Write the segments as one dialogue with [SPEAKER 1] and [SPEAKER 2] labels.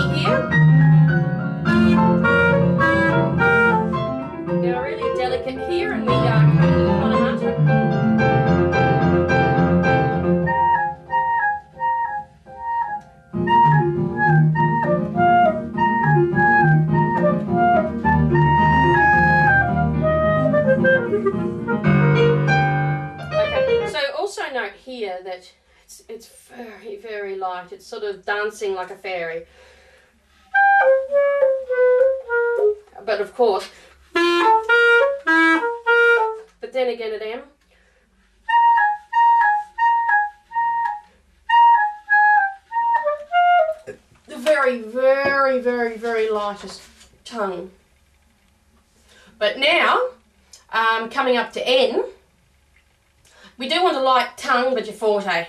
[SPEAKER 1] Here. Now really delicate here, and we are also note here that it's, it's very, very light. It's sort of dancing like a fairy. But of course, but then again at M. The very, very, very, very lightest tongue. But now, um, coming up to N, we do want a light tongue, but your forte.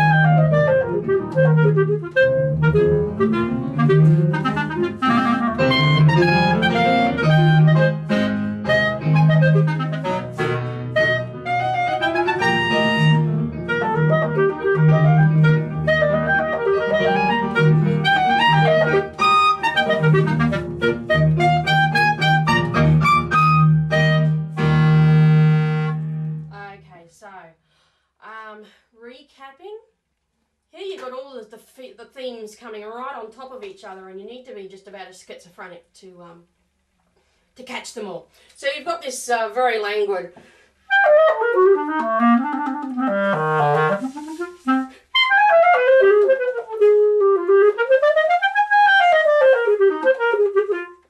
[SPEAKER 1] the, the themes coming right on top of each other, and you need to be just about as schizophrenic to um, to catch them all. So you've got this uh, very languid.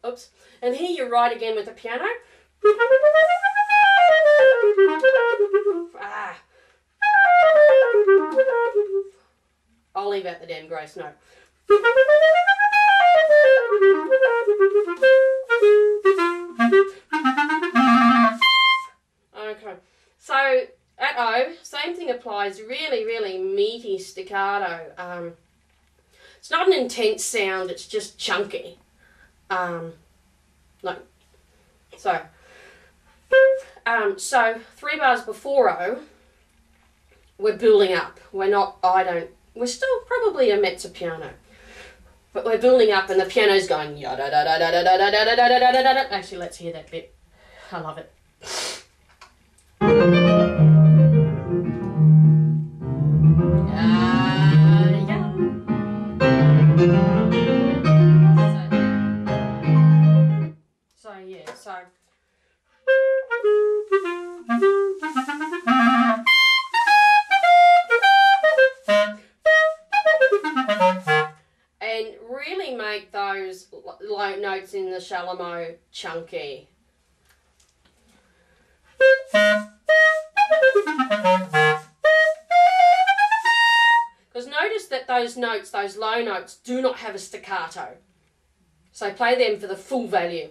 [SPEAKER 1] Oops. And here you're right again with the piano. Ah. I'll leave out the damn gross note. Okay, so at O, same thing applies. Really, really meaty staccato. Um, it's not an intense sound. It's just chunky. Um, like so. Um, so three bars before O, we're building up. We're not. I don't. We're still probably a mezzo piano, but we're building up, and the piano's going. Actually, let's hear that bit. I love it. Ah, yeah. Low notes in the chalumeau chunky. Because notice that those notes, those low notes, do not have a staccato. So play them for the full value.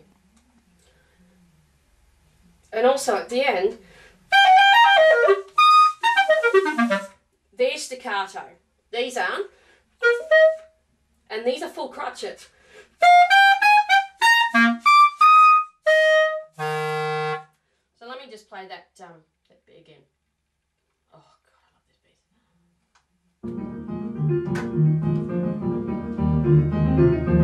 [SPEAKER 1] And also at the end, they're staccato. These aren't. And these are full crotchet. Just play that um, that bit again. Oh god, I love this piece. Oh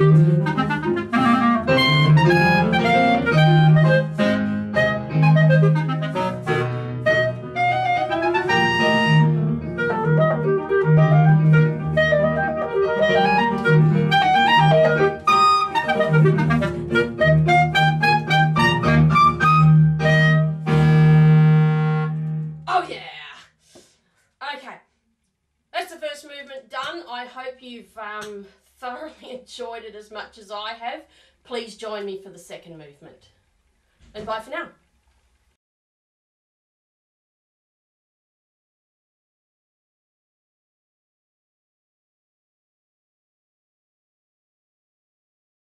[SPEAKER 1] Música first movement done. I hope you've um, thoroughly enjoyed it as much as I have. Please join me for the second movement. And bye for now.